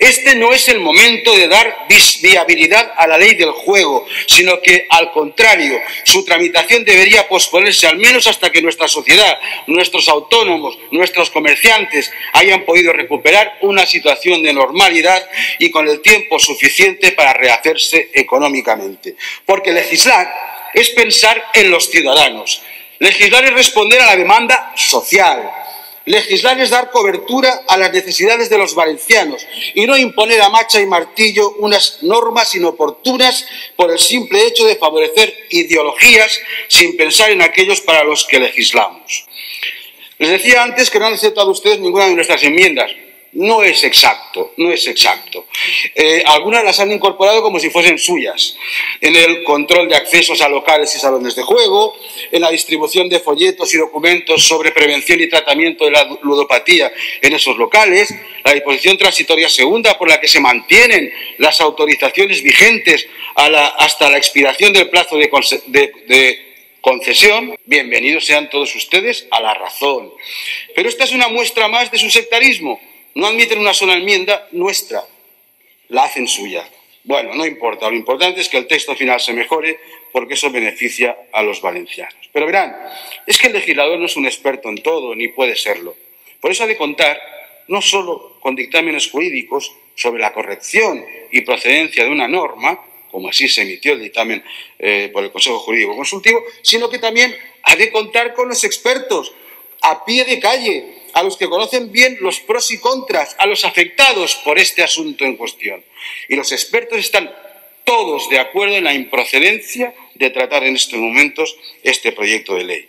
Este no es el momento de dar viabilidad a la ley del juego, sino que, al contrario, su tramitación debería posponerse al menos hasta que nuestra sociedad, nuestros autónomos, nuestros comerciantes hayan podido recuperar una situación de normalidad y con el tiempo suficiente para rehacerse económicamente. Porque legislar es pensar en los ciudadanos. Legislar es responder a la demanda social, Legislar es dar cobertura a las necesidades de los valencianos y no imponer a macha y martillo unas normas inoportunas por el simple hecho de favorecer ideologías sin pensar en aquellos para los que legislamos. Les decía antes que no han aceptado ustedes ninguna de nuestras enmiendas no es exacto, no es exacto. Eh, algunas las han incorporado como si fuesen suyas, en el control de accesos a locales y salones de juego, en la distribución de folletos y documentos sobre prevención y tratamiento de la ludopatía en esos locales, la disposición transitoria segunda por la que se mantienen las autorizaciones vigentes hasta la expiración del plazo de concesión, bienvenidos sean todos ustedes a la razón. Pero esta es una muestra más de su sectarismo no admiten una sola enmienda nuestra, la hacen suya. Bueno, no importa, lo importante es que el texto final se mejore porque eso beneficia a los valencianos. Pero verán, es que el legislador no es un experto en todo, ni puede serlo. Por eso ha de contar no solo con dictámenes jurídicos sobre la corrección y procedencia de una norma, como así se emitió el dictamen eh, por el Consejo Jurídico Consultivo, sino que también ha de contar con los expertos a pie de calle, a los que conocen bien los pros y contras, a los afectados por este asunto en cuestión. Y los expertos están todos de acuerdo en la improcedencia de tratar en estos momentos este proyecto de ley.